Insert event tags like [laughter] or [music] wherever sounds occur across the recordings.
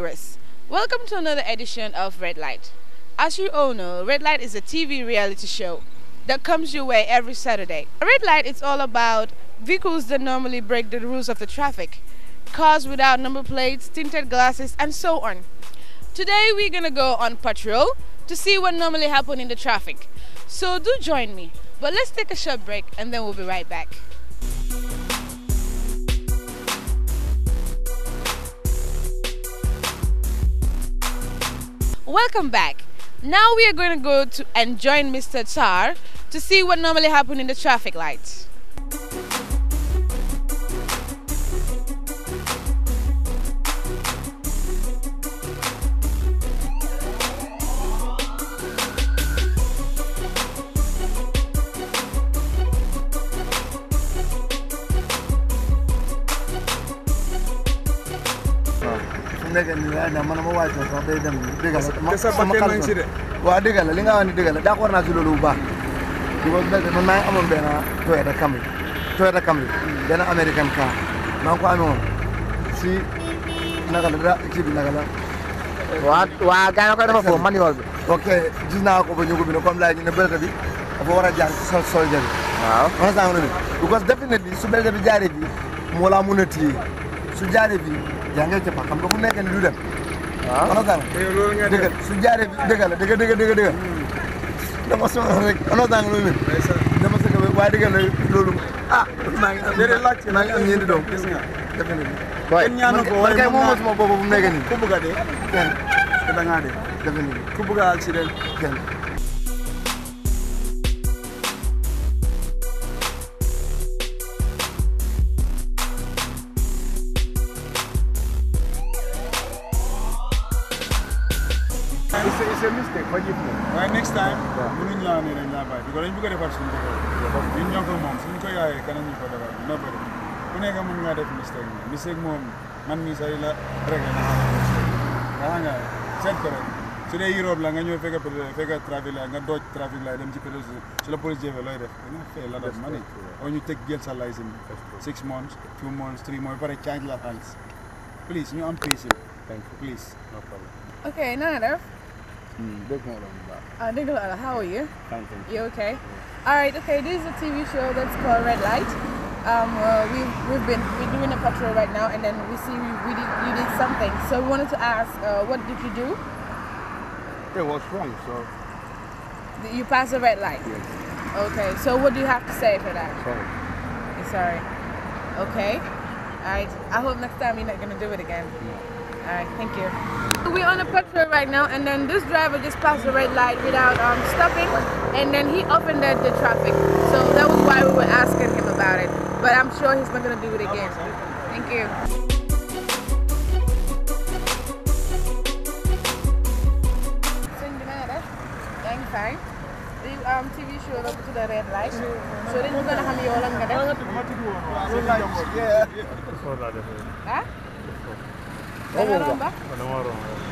Viewers. Welcome to another edition of Red Light. As you all know, Red Light is a TV reality show that comes your way every Saturday. Red Light is all about vehicles that normally break the rules of the traffic, cars without number plates, tinted glasses, and so on. Today we're gonna go on patrol to see what normally happens in the traffic. So do join me. But let's take a short break and then we'll be right back. Welcome back. Now we are going to go to and join Mr. Sarr to see what normally happens in the traffic lights. Dëgg la te sa bakkan nañ si de. waaw dëgg la li nga wax ni dëgg la d'accord naa si loolu bu baax. Di ko man maa ngi amoon benn Toyota Camry. Toyota Camry benn American car. Maa ngi ko amee woon si naka la da kii bi naka la. Waa waa gars yi koy defar foofu manuel bi. ok gis naa ko ba ñu ko bind comme laay ñu ne belte bi dafa war a jaar ci sol waaw. on sanga no because definitely su belte bi jaaree bi moo laa mun a téye. Su jaaree bi yaa ngay cëppa xam nga fu nekk ni du dem. Ah? onotaan eh, dëggal. su jaaree dëggal dëggal dëggal dëggal dëggal. Dama sonal rek. Onotaan loolu wér dama sëgg waaye dëggal la loolu. Ah maa ngi am déedéet laaj maa ngi am ñeenti doom. gis nga. Defe naa waaye man kay moom mosuma boobu bu mu nekk nii. ku bëgg a dee. Kenn. Da ngaa dee. Defe naa ku bëgg a accident. Kenn. Mënuñ laa ne dañ laa bàyyi. parce que dañ bëgg a defar suñu bopp. ñun ñoo ko moom suñ ko yaayee kanam ñu ko defar dina bëri. ku nekk mën ngaa def mistake moom. mistake moom man mii say la réglé na nga nga seet ko rek. su dee Europe la nga ñëw fekk fekk trafic la nga dooj trafic la dem ci pédose su la police jëfee looy def dina fay la def money oo ñu teg jël sa licence six months two months three months ba pare change la xaalis please ñu am patience thank you please no problem. Okay, Nana. dégg nga loolu bu baax. Uh, Nicola, how are you? thank you. You okay? All right. Okay. This is a TV show that's called Red Light. Um, uh, we've we've been we're doing a patrol right now, and then we see we, we did you did something. So we wanted to ask, uh, what did you do? it was wrong so You passed the red light. yes Okay. So what do you have to say for that? sorry. You're sorry. Okay. All right. I hope next time you're not gonna do it again. All right. Thank you. We're on a patrol right now, and then this driver just passed the red light without um, stopping, and then he offended the traffic. So that was why we were asking him about it. But I'm sure he's not gonna do it again. Thank you. Sëñ bi na nga def yaa ngi fay di am TV show la bu tudd Red Light so dañu gën a xam yow lan nga def ah da nga romba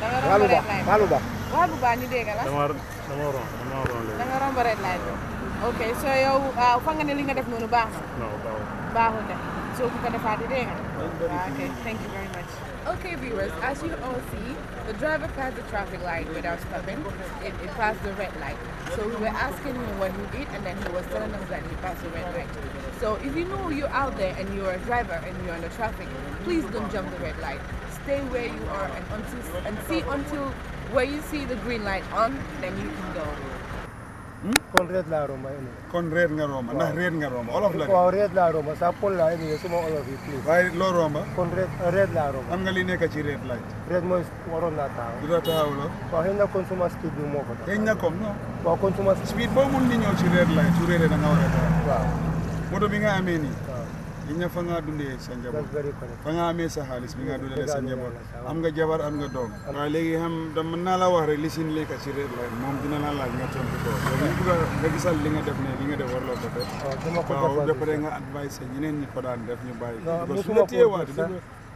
da nga romba Red Light Maalu ba. wax bu baax ñu dégg la da nga romba Red Light ok so yow ah, fa nga ne li nga def noonu baax na baaxul. De. Soo ko defaat dégg nga Ah, okay. Thank you very much. Okay viewers as you all see the driver passed the traffic light without stopping. It, it passed the red light. So we were asking him what he did and then he was telling us that he passed the red light. So if you know you're out there and you're a driver and you're in the traffic please don't jump the red light stay where you are and until and see until where you see the green light on then you can go. Kon reet laa romba kon réer nga romba ndax réer nga romba olof la waaw reet laa romba sa pol laa ene suma olof yi please. Waaye loo romba? Kon reet reet laa romba. Am nga li nekk ci red light? Reet mooy waroon naa taxaw. Du la taxaw la waaw xëy na kon suma speed bi moo ko tax xëy na comme non. Waaw kon suma speed boo mun di ñëw ci red light su réeree da nga war a taxaw. Waaw. Moto bi nga amee nii. Yi nga fa nga dundee sa njaboot. Fa nga amee sa xaalis bi nga dundee sa la, njaboot. la. am nga jabar am nga doom. Waaye léegi xam da mën naa la wax rek li si nekk ci red light moom dina la laaj nga tontu ko. Ñu bëgg nga gisal li nga def ne li nga def warloo ko def. Waaw ko ba pare nga advice sa ñeneen ñi ko daan def ñu bàyyi que su la téye koo waat def sax.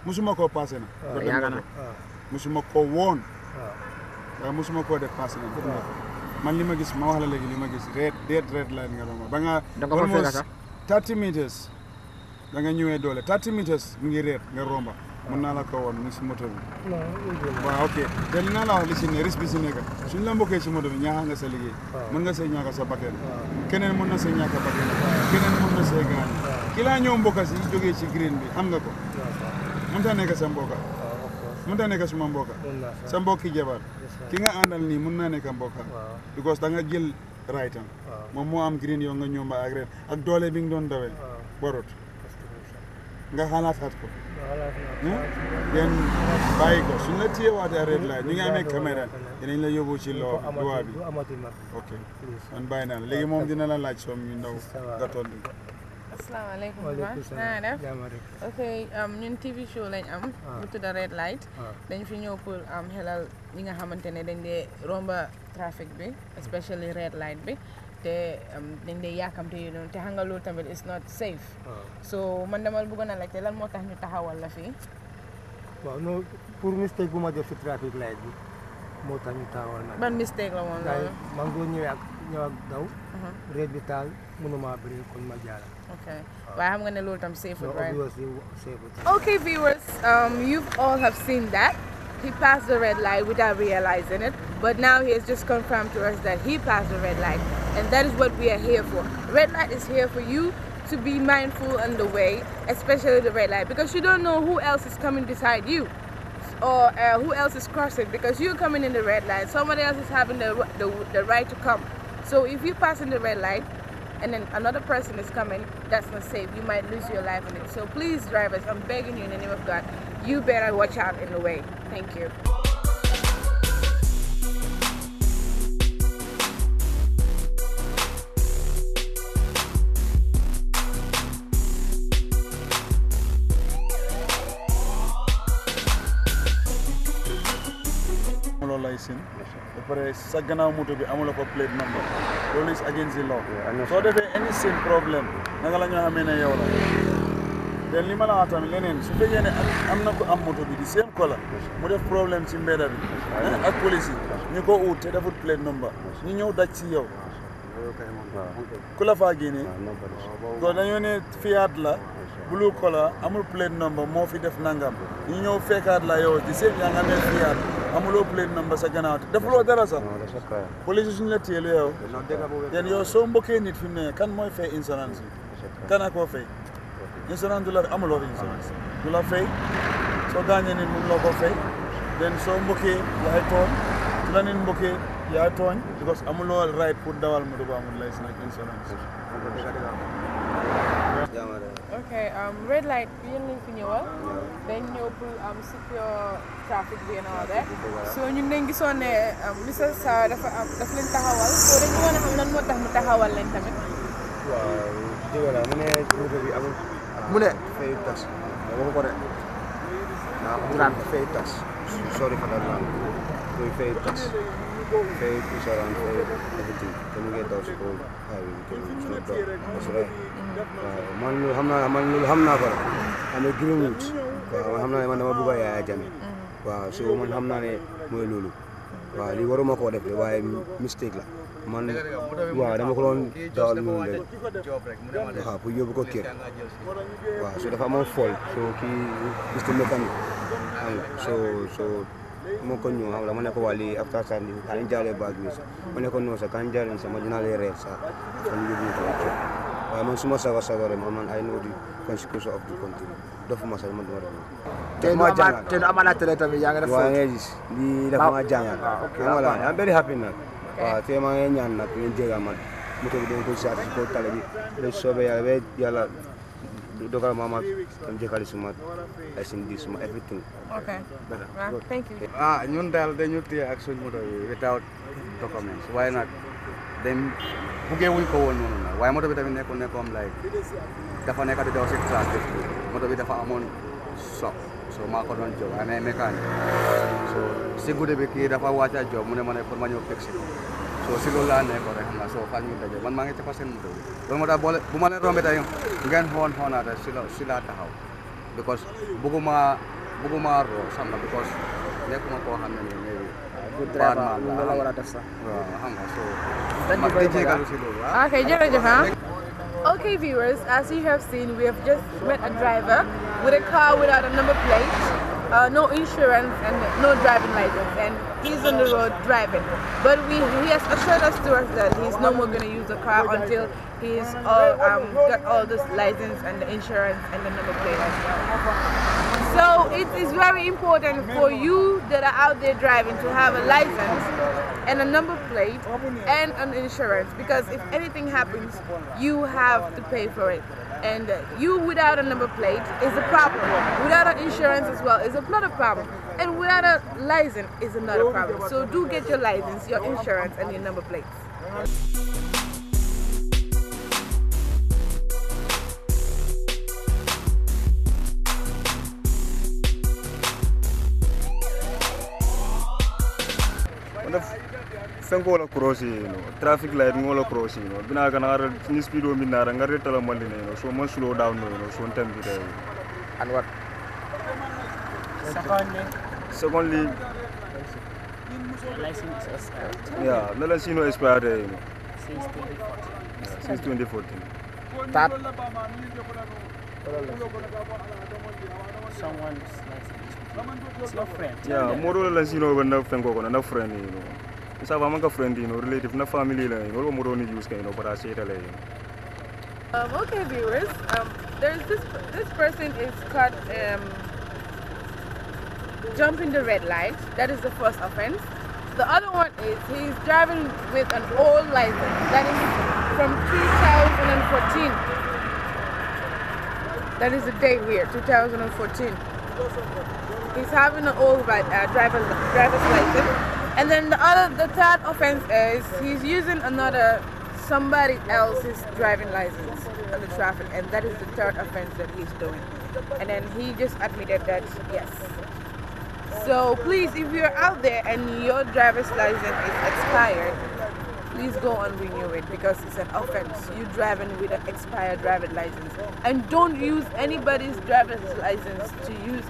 musuma koo passé na. Ko ko. waaw musuma koo woon. Waaw waaye musuma koo def passé na. Def ko man li ma gis ma wax la léegi li ma gis red dead red line nga doon ba nga sax. 30 meters da nga ñëwee doole 30 meters mu ngi reer nga romba. Mun naa la ko woon mu si moto bi. Na. waaw ok. Te li naa la wax li si ne risque bi si nekk. Suñ la mbokkee si moto bi ñaaxa nga sa liggéey. Mën nga see ñaaka sa bakkan. Keneen mën na see ñaaka bakkan. Keneen mën na see gaañ. Ki laa ñëw mbokka si jógee ci green bi xam nga ko. Mun ta nekk sa mbokka mun ta nekk suma mbokka sa mbokki jabar. Ki nga àndal nii mun naa nekk mbokka because da nga jël right am. Moom moo am green yow nga ñomba ak red ak doole bi nga doon dawee waaw. warut nga xalaataat ko. Voilà. bàyyi ko. Suñ la téyewaatee red light ñu ngi amee caméra dinañ la yóbbu ci loo loi bi. Ok. Man bàyyi naa la. Léegi moom dina la laaj soom ñu ndaw nga tontu. Asalaamaaleykum Ba waaleykum na salaam. nga def? Ok um, ñun TV show lañ am. Bu tudda Red Light. Dañ fi ñëw pour am xelal ñi nga xamante ne dañ dee romba trafic bi especially red light bi. Te um, dañ dee yaakamte yu noonu te xam nga loolu tamit is not safe waaw. so man dama bëggoon a laajte lan moo tax ñu taxawal la fii waaw non pour mistake bu ma def si traffic light bi moo tax ñu taawal nag. ban mistake la woon gars loolu yi maa doon ñëwee ak ñëw ak daw. Mhm. red bi taal mënuma break kon ma jaara. ok waaye xam nga ne loolu tam safe no right obviously. Okay, viewers, um, you've all have seen that. He passed the red light without realizing it, but now he has just confirmed to us that he passed the red light, and that is what we are here for. Red light is here for you to be mindful on the way, especially the red light, because you don't know who else is coming beside you or uh, who else is crossing because you're coming in the red light. Somebody else is having the, the, the right to come. So if you pass in the red light, and then another person is coming, that's not safe. You might lose your life in it. So please, drivers, I'm begging you in the name of God, you better watch out in the way. Thank you. Pare sa gannaaw moto bi amula ko plate number. Loolu is against the law. Soo defee any seen problème naka la ñoo xamee ne yow la? Te li ma la wax tamit leneen su fekkee ne am- na ko am moto bi di same color mu def problème ci mbedda bi eh, ak police yi. Ñu ko uut te defut plate number. Ñu ñëw daj ci yow. Ku la faa génnee ko dañoo ne fiyaat la blue color amul plate number moo fi def nangam. Ñu ñëw fekkaat la yow di yaa nga amee fiyaat amuloo plate number sa gannaaw te defuloo dara sax. Police suñu la téye yow. Yéen yow soo mbokkee nit fi mu ne kan mooy fay insurance yi? Kan a koo fay? Insurance du la amuloo insurance. Du la fay. Soo gaañee nit mun loo ko fay. Den soo mbokkee yaay tooñ. Su la nit mbokkee yaay tooñ. Because amuloo right pour dawal moto bu amul licence ak insurance. Okay, um, red light, yéen lañ fi ñëwal dañ ñëw pour um, secure traffic bi and all that. So ñun dañ gisoon ne um, Mr Sarr dafa am dafa leen taxawal so dañu mën a xam lan moo tax mu taxawal leen tamit waaw naa mu ne moto bi amul mu ne fay tax waxu ko de fay tax sorry for that man. Koy fay Fake, is around fake, everything. Can you get those gold? I will give you no dog. That's right. Manu hamna manu hamna kar. Ame Greenwood. Hamna man nama buka ya aja ni. Wah, so man hamna ni mula lulu. Wah, ni baru mak ada. Wah, mistake lah. man waaw dama ko doon dawal mu leen waaw pour yóbbu ko kër waaw so dafa amoon fool so kii gis nga kan xam nga so so moo ko ñëw nga ma ne ko waa lii after sandi kañ jaalee baag bi sax. Ma ne ko non sax kañ jaalee sax ma dinaa lay reer sax. Fan yóbbu ko kër waaye man suma sago sago rek man man I noo di consequence of the country. Dofuma sax man duma def te du ma amaat te du télé tamit yaa ngi def waaw ngay gis. Lii dafa ma jàngal xam nga la I'm very happy nag. Waaw te maa ngi ñaan nag ngeen jégal ma moto bi dañ ko saat si kaw tali bi. Da soobee yàlla ba yàlla dogal ma ma tam jëkkali suma ay sin di suma everything. Ok. Thank you. ah ñun daal dañu téye ak suñ moto bi without documents. Waaye nag dañ buggee wuñ ko woon noonu nag. Waaye moto bi tamit nekkoon nekkoon like dafa nekk di daw si trace bi. Moto bi dafa amoon sock so maa ko doon job amee mécanique. So si guddi bi kii dafa wàcc a job mu ne ma ne pour ma ñëw fix ko si laa nekkoon rek xam nga so fan ñu daje man maa ngi ca seen moto bi loolu moo tax boole bu ma leen rombee tey ngeen xoon xoonaate si la si laa because bugguma bugguma roo xam nga because nekkuma koo xam ne good driver man lu la war la a def sax. waaw xam nga so Thank you very much, jégalu si loolu Okay, jërëjëf. Okay viewers, as you have seen, we have just met a driver with a car without a number plate, uh, no insurance and no driving license and he's on the road driving. But we, he has assured us to us that he's no more going to use the car until he's all, um, got all this license and the insurance and the number plate as well. So it is very important for you that are out there driving to have a license and a number plate and an insurance because if anything happens, you have to pay for it. And you without a number plate is a problem. Without an insurance as well is another problem. And without a license is another problem. So do get your license, your insurance and your number plates. fenko wala no traffic light ngola krosi no. Bina kana ar ni speedo min nara ngare tala malli no. So man slow down no no so ntem bi day anwar. Secondly. Secondly license expired yeah license expired e since 2014 since 2014 that someone's license it's friend. Yeah, more or less you know when friend friend you know. Friend relative na family la ni use Um, okay, viewers. Um, there's this this person is caught um, jumping the red light. That is the first offense. The other one is he's driving with an old license. That is from 2014. That is the date here, 2014. He's having an old uh, driver's driver's license. And then the other, the third offense is he's using another somebody else's driving license on the traffic, and that is the third offense that he's doing. And then he just admitted that yes. So please, if you're out there and your driver's license is expired, please go and renew it because it's an offense. You driving with an expired driver's license, and don't use anybody's driver's license to use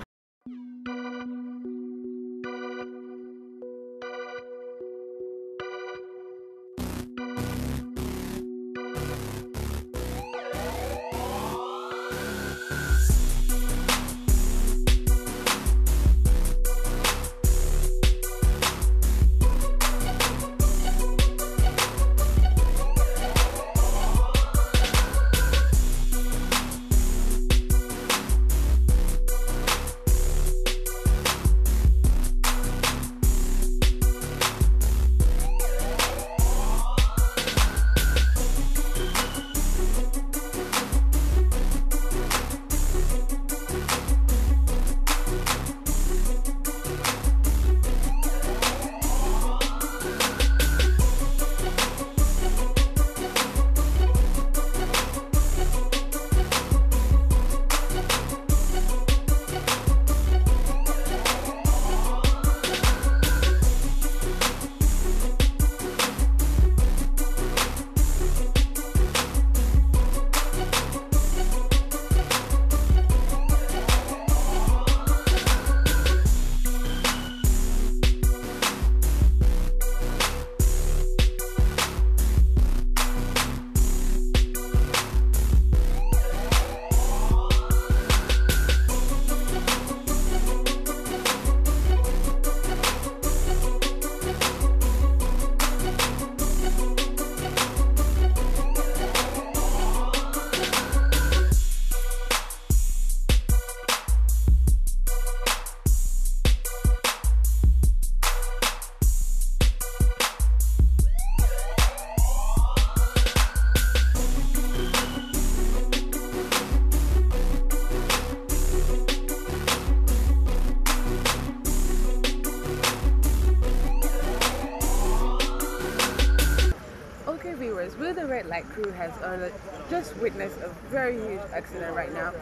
Just witnessed a very huge accident right now.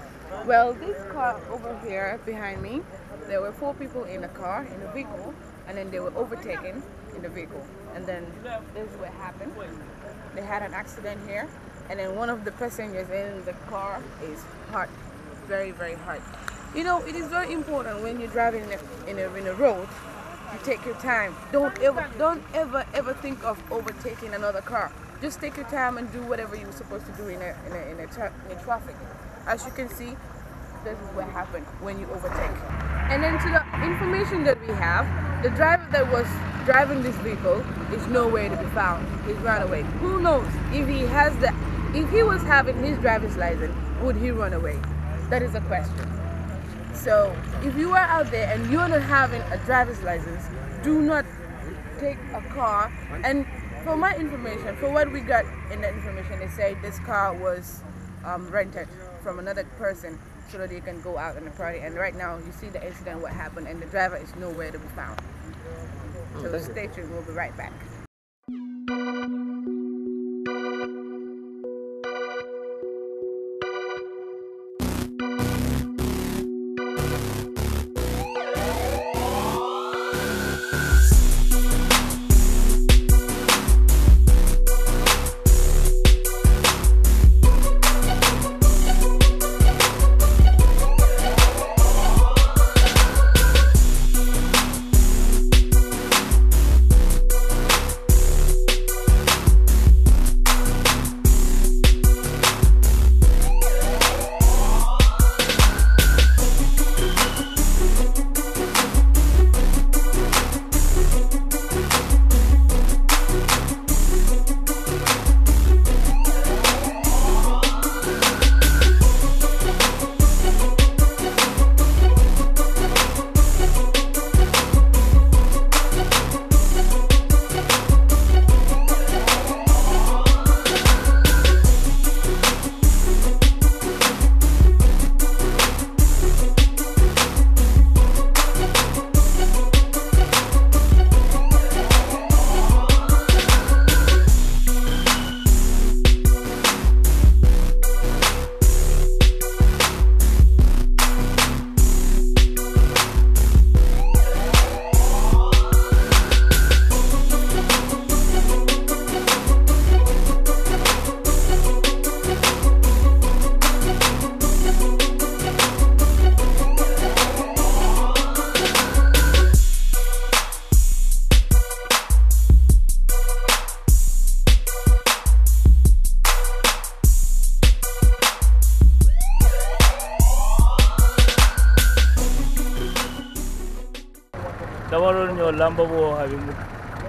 Well, this car over here behind me, there were four people in the car, in the vehicle, and then they were overtaken in the vehicle. And then this is what happened. They had an accident here, and then one of the passengers in the car is hurt, very, very hurt. You know, it is very important when you're driving in a, in a, in a road you take your time. Don't ever, don't ever, ever think of overtaking another car. Just take your time and do whatever you're supposed to do in a, in a, in a, tra- in a traffic. As you can see, this is what happened when you overtake. And then to the information that we have, the driver that was driving this vehicle is nowhere to be found. He's run away. Who knows if he has the, if he was having his driver's license, would he run away? That is a question. So if you are out there and you're not having a driver's license, do not take a car. And for my information, for what we got in the information, they say this car was um, rented from another person so that they can go out on the party. And right now, you see the incident, what happened, and the driver is nowhere to be found. So stay tuned. We'll be right back.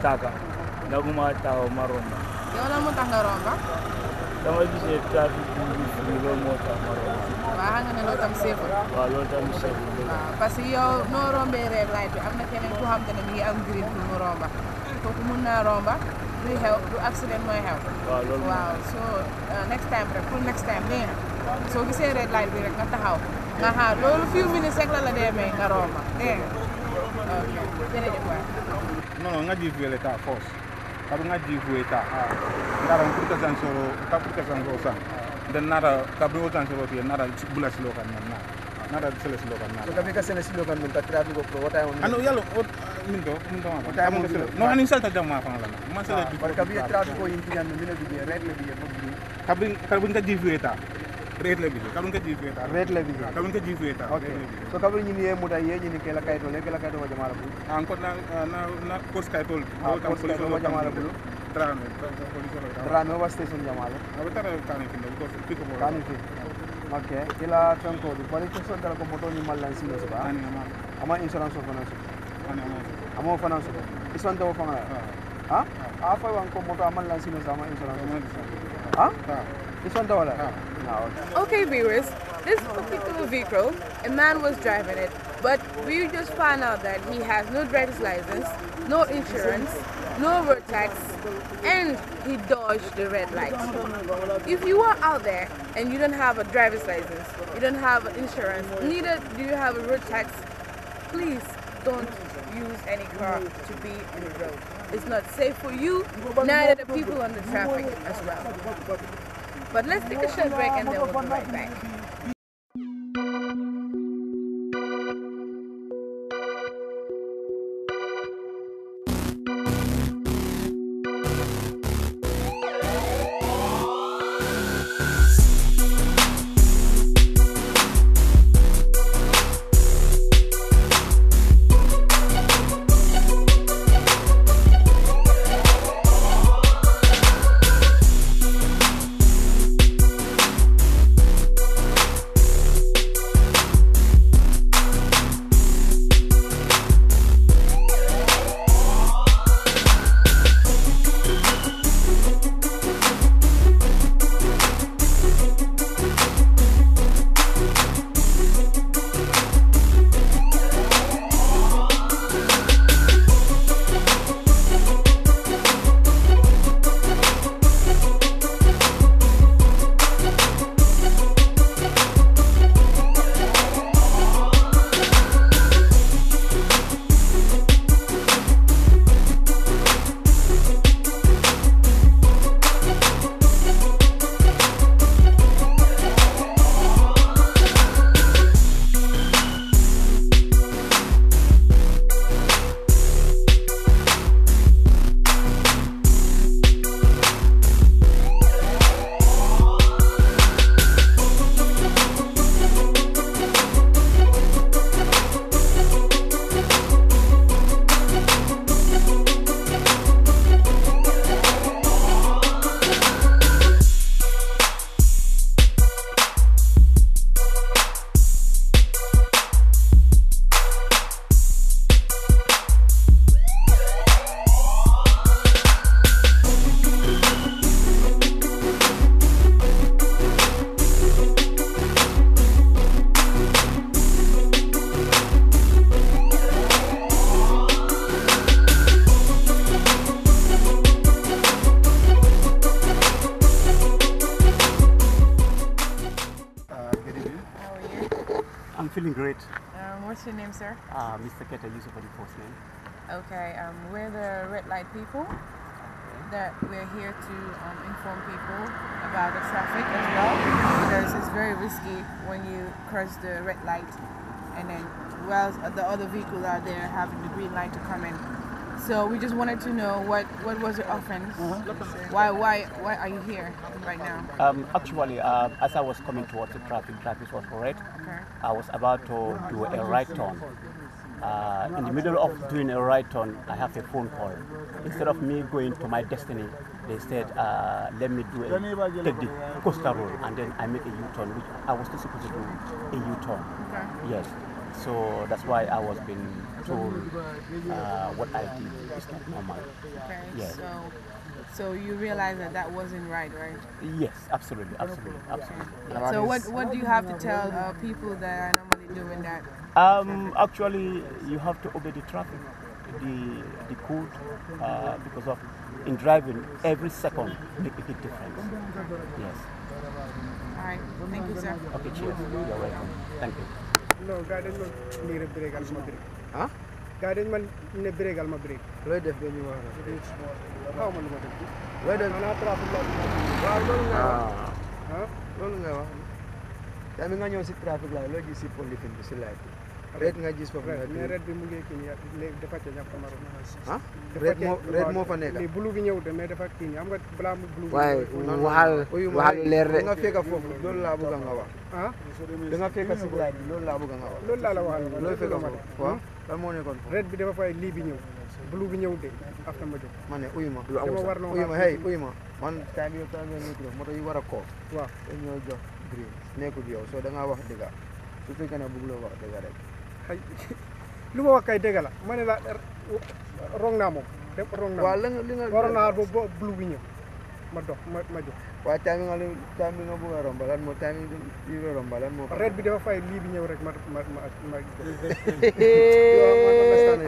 Taka naguma taxaw ma romba yow la mu tax nga romba dama gisee trafic bi ngi fii loolu moo tax ma romba waaw xam nga ne loolu tam séefu waaw loolu tam seet waaw parce que yow noo rombee red light bi am na keneen ku xam te ne mi ngi am green pour mu romba kooku mun naa romba luy xew du accident mooy xew waaw loolu waaw so uh, next time rek pour next time nga soo gisee red light bi rek nga taxaw. Nga xaar loolu few minutes rek la la demee nga romba dégg nga ok jërëjëf waay. nono ngajivweleta force kabu ngajivweta ah, ndara nkuta zansoro kabuta zansoro sa dan nara kabu zansoro ti nara bula silokan na nara sele silokan na kabu ka sele silokan mun ta trabi go pro wata on anu yalo ot min do? Min do ma wata mun sele no ani salta la ma di kabu trabi go intinan min kabu kabu Rate lebih, kalau nggak di Vietnam. Rate lebih, kalau nggak di Vietnam. Oke. So kalau ini dia mudah ya, ini kayak lah kayak dulu, kayak lah kayak dulu aja malah bu. Angkot ah, lah, ah, na na kos kayak dulu. Kalau kan polisi lah, kalau jamal bu. Terang, polisi lah. Terang, apa sih sih jamal? Apa terang kan itu? Kos, pikul. Kan itu. Oke. Kila contoh, polisi sudah kalau mau tanya malah sih nusa, ama insuransi. Ama insuransi. Isuan tahu lah. Ah. Apa yang kau mau tahu malah sih nusa, ama insuransi. Ama insuransi. Ah? Isuan tahu lah. Okay, viewers, this particular vehicle, a man was driving it, but we just found out that he has no driver's license, no insurance, no road tax, and he dodged the red light. If you are out there and you don't have a driver's license, you don't have insurance, neither do you have a road tax, please don't use any car to be on the road. It's not safe for you, neither the people on the traffic as well. But let's take a short break and then we'll be right back. Name, sir? Uh, Mr. Keta Yusuf for the first name. Okay, um, we're the red light people. That we're here to um, inform people about the traffic as well because it's very risky when you cross the red light and then while the other vehicles are there having the green light to come in. So we just wanted to know what, what was the offense? Why why why are you here right now? Um, actually, uh, as I was coming towards the traffic, traffic was red. Okay. I was about to do a right turn. Uh, in the middle of doing a right turn, I have a phone call. Instead of me going to my destiny, they said, uh, let me do a, take the coastal road, and then I make a U-turn, which I was not supposed to do a U-turn. Okay. Yes. So that's why I was being told uh, what I did is not normal. Okay. Yeah. So so you realize that that wasn't right, right? Yes, absolutely, absolutely, absolutely. So what what do you have to tell uh, people that are normally doing that? Um, actually, you have to obey the traffic, the the code, uh, because of in driving every second make a big difference. Yes. All right. Thank you, sir. Okay, cheers. You're welcome. Thank you. Non gars dañ ma nii rek ma break ah? Gars dañ ma ne brégal ma break looy def ba ñu wax xaw ma lu ma def. Looy def? Xanaa trafic la waaw loolu ngay wax. Ah. Loolu ngay wax. Tamit nga ñëw si trafic la loo gis si polifin bi si laaj bi? Red nga gis foofu mais red bi mu ngi kii nii léegi dafa ca ñàkk maro ah? Red moo red moo fa nekk. Lii bi ñëw de mais dafa kii nii. Xam nga balaa mu bulu bi waaye waxal waxal leer de. da nga fekk foofu loolu laa bëgg nga wax. Ah? Da nga fekk si laaj bi loolu laa bëgg nga wax. Loolu laa la waxal. Loolu fekk ma foofu waaw. Lan moo nekkoon foofu? Red bi dafa fay lii bi ñëw. Bulu bi ñëw de after ma jóg. Ma ne uyu ma dama war uyu ma hey uyu ma man time yow time yow nekk moto yi war a koo. Waaw. Dañ ñoo jox green. Nekkul yow soo da ngaa wax dëgg. Su fekkee ne bëgguloo wax dëgg rek. Lu ma wax kay dëgg la ma ne la rong naa moom dem rong naa waaw la nga li nga waroon naa ba ba blue bi ñëw ma dox ma ma nga nga bëgg a lan moo yi nga romba lan moo red bi dafa fay lii bi ñëw rek ma ma ma ma [laughs]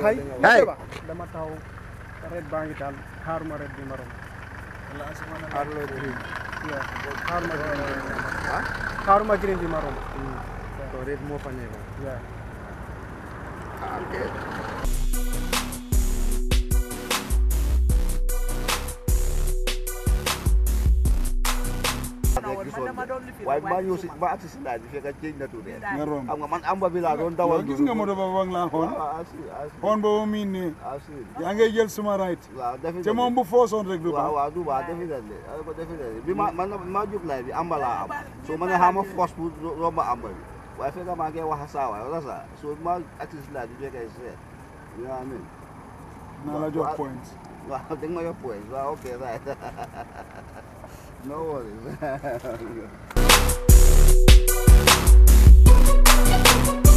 Hey. xay ba dama taw red baa ngi taal xaaruma red bi ma romb. Green. Waaw xaaruma green bi ma ah? Xaaruma green bi ma romb. So red moo fa nekk ok waaye maa ñëw si ma agsi si laaj bi fekk ceeñ na tuuti nga romb xam nga man amba bi laa doon dawal waaw gis nga moto ba wang laa xoon ah asi asi xoon ba ba miin ne asi yaa ngay jël suma right. Waaw definitely. Te moom bu foosoon rek du waaw baax waaw du baax definitely. Ay ko definitely. Bi ma man maa jub laaj bi amba laa am so ma ne xaama force pour romba amba bi waaye fekk maa ngi wax saa waay wala sa so ma si laaj bi fekkee seet you know what I mean? Naa la jox point waaw dégg nga your point [laughs] waaw ok [laughs] right. No worries [laughs]